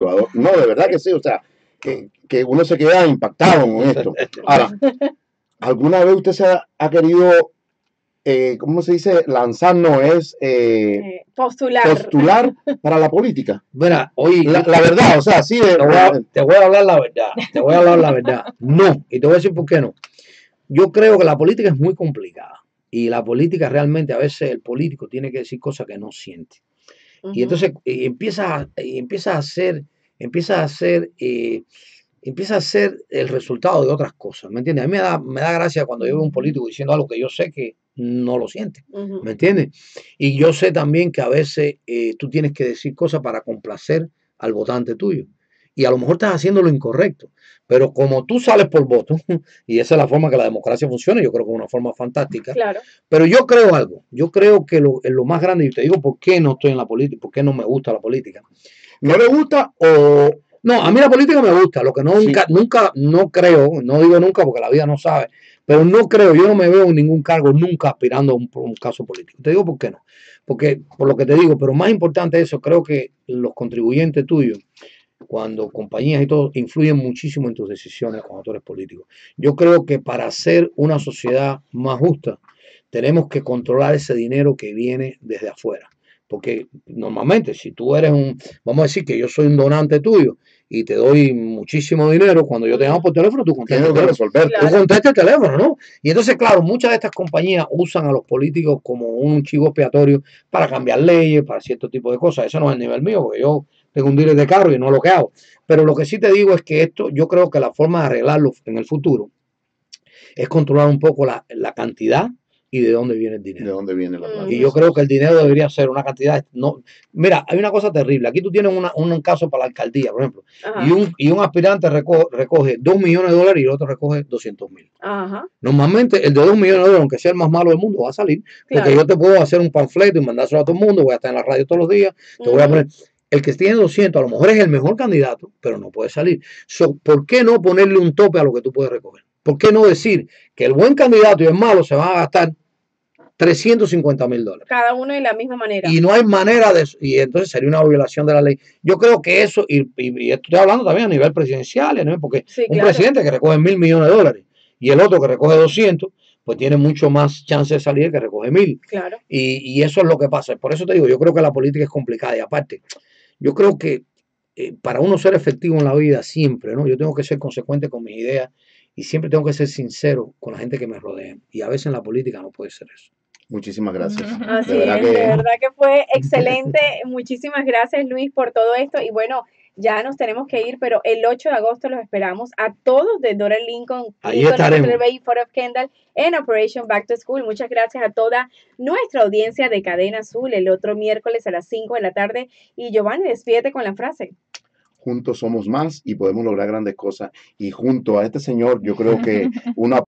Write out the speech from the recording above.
No, de verdad que sí, o sea, que, que uno se queda impactado con esto. Ahora, ¿alguna vez usted se ha, querido, eh, ¿cómo se dice? Lanzar, no es... Eh, eh, postular. Postular para la política. Mira, hoy... La, verdad, o sea, sí... Te voy, a, te voy a hablar la verdad, te voy a hablar la verdad. No, y te voy a decir por qué no. Yo creo que la política es muy complicada y la política realmente a veces el político tiene que decir cosas que no siente. Y entonces empieza, empieza a hacer, empieza a hacer, eh, empieza a ser el resultado de otras cosas, ¿me entiendes? A mí me da, me da gracia cuando yo veo un político diciendo algo que yo sé que no lo siente, ¿me entiendes? Y yo sé también que a veces eh, tú tienes que decir cosas para complacer al votante tuyo. Y a lo mejor estás haciendo lo incorrecto. Pero como tú sales por voto, y esa es la forma que la democracia funciona, yo creo que es una forma fantástica. Claro. Pero yo creo algo, yo creo que lo, lo más grande, y te digo por qué no estoy en la política, por qué no me gusta la política. ¿No le gusta o...? No, a mí la política me gusta, lo que no, nunca, nunca, no creo, no digo nunca porque la vida no sabe, pero no creo, yo no me veo en ningún cargo nunca aspirando a un, un caso político. Te digo por qué no. Porque, por lo que te digo, pero más importante eso, creo que los contribuyentes tuyos cuando compañías y todo influyen muchísimo en tus decisiones como actores políticos. Yo creo que para hacer una sociedad más justa, tenemos que controlar ese dinero que viene desde afuera. Porque normalmente si tú eres un, vamos a decir que yo soy un donante tuyo y te doy muchísimo dinero, cuando yo te llamo por teléfono, tú contestas, el teléfono, ¿no? Y entonces, claro, muchas de estas compañías usan a los políticos como un chivo expiatorio para cambiar leyes, para cierto tipo de cosas. Eso no es el nivel mío, porque yo tengo un dealer de carro y no lo que hago. Pero lo que sí te digo es que esto, yo creo que la forma de arreglarlo en el futuro es controlar un poco la, cantidad y de dónde viene el dinero. De dónde viene la plata. Y yo creo que el dinero debería ser una cantidad. No, mira, hay una cosa terrible. Aquí tú tienes un caso para la alcaldía, por ejemplo, y un, y un aspirante recoge, recoge 2 millones de dólares y el otro recoge 200 mil. Normalmente el de 2 millones de dólares, aunque sea el más malo del mundo, va a salir. Porque yo te puedo hacer un panfleto y mandárselo a todo el mundo, voy a estar en la radio todos los días, te voy a poner el que tiene 200 a lo mejor es el mejor candidato, pero no puede salir. ¿Por qué no ponerle un tope a lo que tú puedes recoger? ¿Por qué no decir que el buen candidato y el malo se van a gastar 350 mil dólares? Cada uno de la misma manera. Y no hay manera de y entonces sería una violación de la ley. Yo creo que eso, y, estoy hablando también a nivel presidencial, porque un presidente que recoge mil millones de dólares y el otro que recoge 200, pues tiene mucho más chance de salir que recoge mil. Claro. Y, y, eso es lo que pasa. Por eso te digo, yo creo que la política es complicada. Y aparte, yo creo que eh, para uno ser efectivo en la vida siempre, ¿no? Yo tengo que ser consecuente con mis ideas y siempre tengo que ser sincero con la gente que me rodea. Y a veces en la política no puede ser eso. Muchísimas gracias. Así de verdad, que... de verdad que fue excelente. Muchísimas gracias Luis por todo esto. Y bueno, ya nos tenemos que ir, pero el 8 de agosto los esperamos a todos de Dora Lincoln, Ahí estaremos. of Kendall en Operation Back to School. Muchas gracias a toda nuestra audiencia de Cadena Azul el otro miércoles a las 5 de la tarde. Y Giovanni, despídete con la frase. Juntos somos más y podemos lograr grandes cosas. Y junto a este señor, yo creo que una